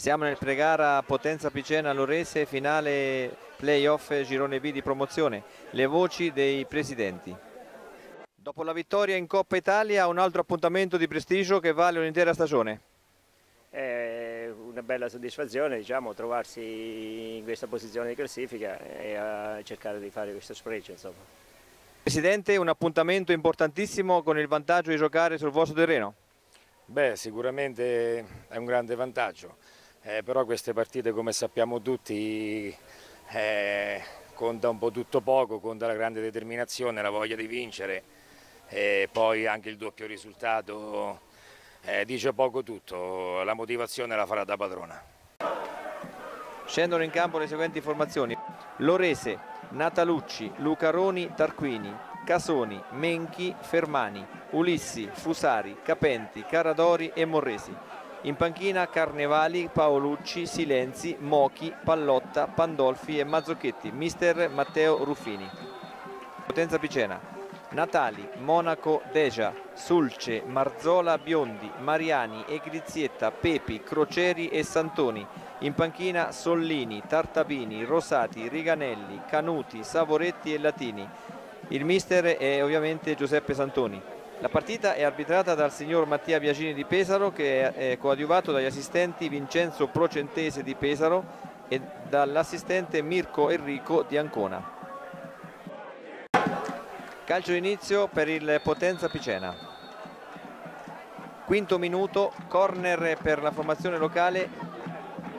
Siamo nel pregara Potenza Picena Lorese, finale playoff girone B di promozione. Le voci dei presidenti. Dopo la vittoria in Coppa Italia, un altro appuntamento di prestigio che vale un'intera stagione. È una bella soddisfazione diciamo, trovarsi in questa posizione di classifica e a cercare di fare questo spregio. Insomma. Presidente, un appuntamento importantissimo con il vantaggio di giocare sul vostro terreno. Beh, sicuramente è un grande vantaggio eh, però queste partite come sappiamo tutti eh, conta un po' tutto poco, conta la grande determinazione, la voglia di vincere e poi anche il doppio risultato eh, dice poco tutto, la motivazione la farà da padrona. Scendono in campo le seguenti formazioni, Lorese, Natalucci, Lucaroni, Tarquini, Casoni, Menchi, Fermani, Ulissi, Fusari, Capenti, Caradori e Morresi. In panchina Carnevali, Paolucci, Silenzi, Mochi, Pallotta, Pandolfi e Mazzocchetti, mister Matteo Ruffini. Potenza Picena, Natali, Monaco, Deja, Sulce, Marzola, Biondi, Mariani, Egrizietta, Pepi, Croceri e Santoni. In panchina Sollini, Tartabini, Rosati, Riganelli, Canuti, Savoretti e Latini. Il mister è ovviamente Giuseppe Santoni. La partita è arbitrata dal signor Mattia Biagini di Pesaro che è coadiuvato dagli assistenti Vincenzo Procentese di Pesaro e dall'assistente Mirko Enrico di Ancona. Calcio d'inizio per il Potenza Picena. Quinto minuto, corner per la formazione locale,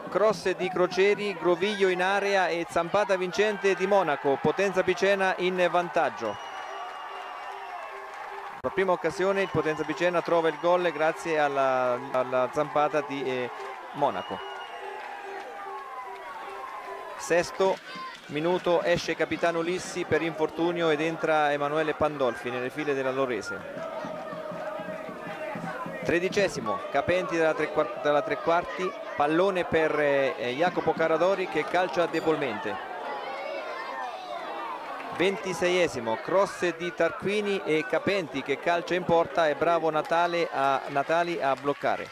cross di Croceri, Groviglio in area e zampata vincente di Monaco, Potenza Picena in vantaggio. La prima occasione il Potenza Picena trova il gol grazie alla, alla zampata di eh, Monaco. Sesto minuto esce capitano Lissi per infortunio ed entra Emanuele Pandolfi nelle file della Lorese. Tredicesimo, Capenti dalla tre, dalla tre quarti, pallone per eh, Jacopo Caradori che calcia debolmente. 26esimo cross di Tarquini e Capenti che calcia in porta e bravo Natale a, Natali a bloccare.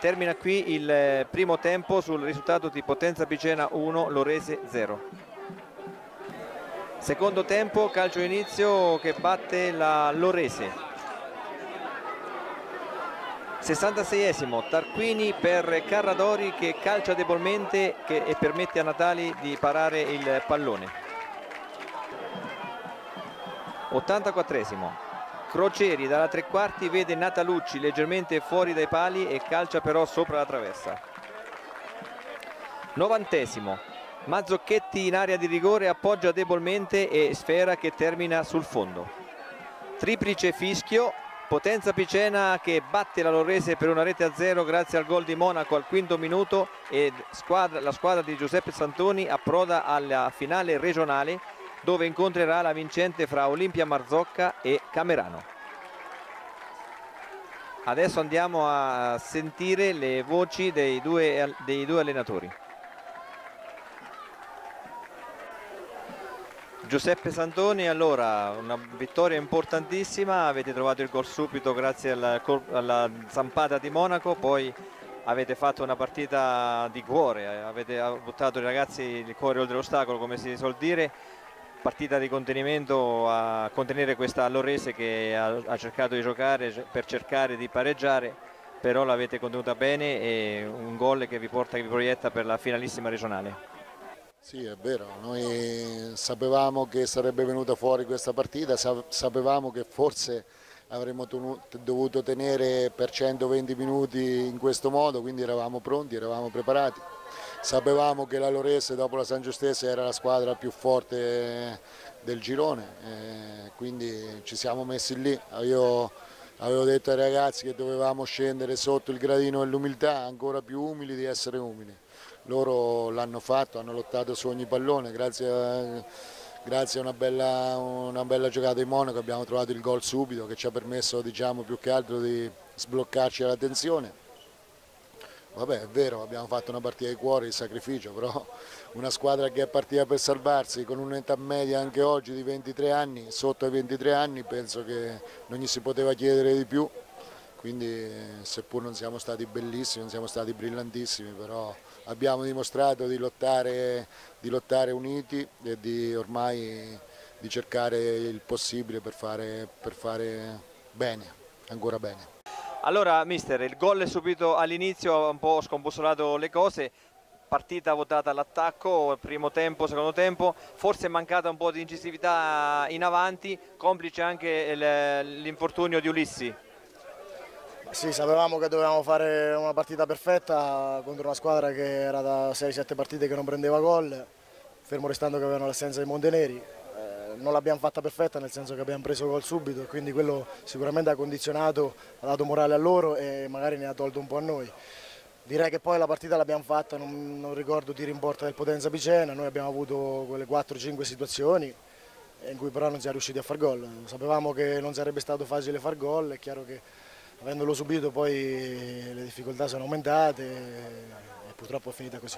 Termina qui il eh, primo tempo sul risultato di Potenza Picena 1 Lorese 0 secondo tempo calcio inizio che batte la Lorese. 66esimo Tarquini per Carradori che calcia debolmente che, e permette a Natali di parare il pallone 84esimo Crocieri dalla tre quarti vede Natalucci leggermente fuori dai pali e calcia però sopra la traversa. 90esimo Mazzocchetti in area di rigore appoggia debolmente e sfera che termina sul fondo. Triplice fischio Potenza Picena che batte la Lorese per una rete a zero grazie al gol di Monaco al quinto minuto e squadra, la squadra di Giuseppe Santoni approda alla finale regionale dove incontrerà la vincente fra Olimpia Marzocca e Camerano. Adesso andiamo a sentire le voci dei due, dei due allenatori. Giuseppe Santoni, allora una vittoria importantissima, avete trovato il gol subito grazie alla, alla zampata di Monaco, poi avete fatto una partita di cuore, avete buttato i ragazzi il cuore oltre l'ostacolo come si suol dire partita di contenimento a contenere questa Lorese che ha, ha cercato di giocare per cercare di pareggiare però l'avete contenuta bene e un gol che vi porta che vi proietta per la finalissima regionale. Sì è vero, noi sapevamo che sarebbe venuta fuori questa partita, sapevamo che forse avremmo dovuto tenere per 120 minuti in questo modo, quindi eravamo pronti, eravamo preparati sapevamo che la Lorese dopo la San Giustese era la squadra più forte del girone, eh, quindi ci siamo messi lì. Io avevo detto ai ragazzi che dovevamo scendere sotto il gradino dell'umiltà, ancora più umili di essere umili. Loro l'hanno fatto, hanno lottato su ogni pallone, grazie a, grazie a una, bella, una, bella, giocata in Monaco abbiamo trovato il gol subito che ci ha permesso diciamo, più che altro di sbloccarci la tensione Vabbè, è vero, abbiamo fatto una partita di cuore, di sacrificio, però una squadra che è partita per salvarsi con un'età media anche oggi di 23 anni, sotto i 23 anni, penso che non gli si poteva chiedere di più. quindi seppur non siamo stati bellissimi, non siamo stati brillantissimi, però abbiamo dimostrato di lottare, di lottare uniti e di ormai di cercare il possibile per fare, per fare bene, ancora bene. Allora mister, il gol subito all'inizio ha un po' scombussolato le cose, partita votata all'attacco, primo tempo, secondo tempo, forse è mancata un po' di incisività in avanti, complice anche l'infortunio di Ulissi. Sì, sapevamo che dovevamo fare una partita perfetta contro una squadra che era da 6-7 partite che non prendeva gol, fermo restando che avevano l'assenza di Monteneri. Non l'abbiamo fatta perfetta nel senso che abbiamo preso gol subito, quindi quello sicuramente ha condizionato, ha dato morale a loro e magari ne ha tolto un po' a noi. Direi che poi la partita l'abbiamo fatta, non, non ricordo tiri in porta del Potenza Picena, noi abbiamo avuto quelle 4-5 situazioni in cui però non siamo riusciti a far gol. Sapevamo che non sarebbe stato facile far gol, è chiaro che avendolo subito poi le difficoltà sono aumentate e purtroppo è finita così.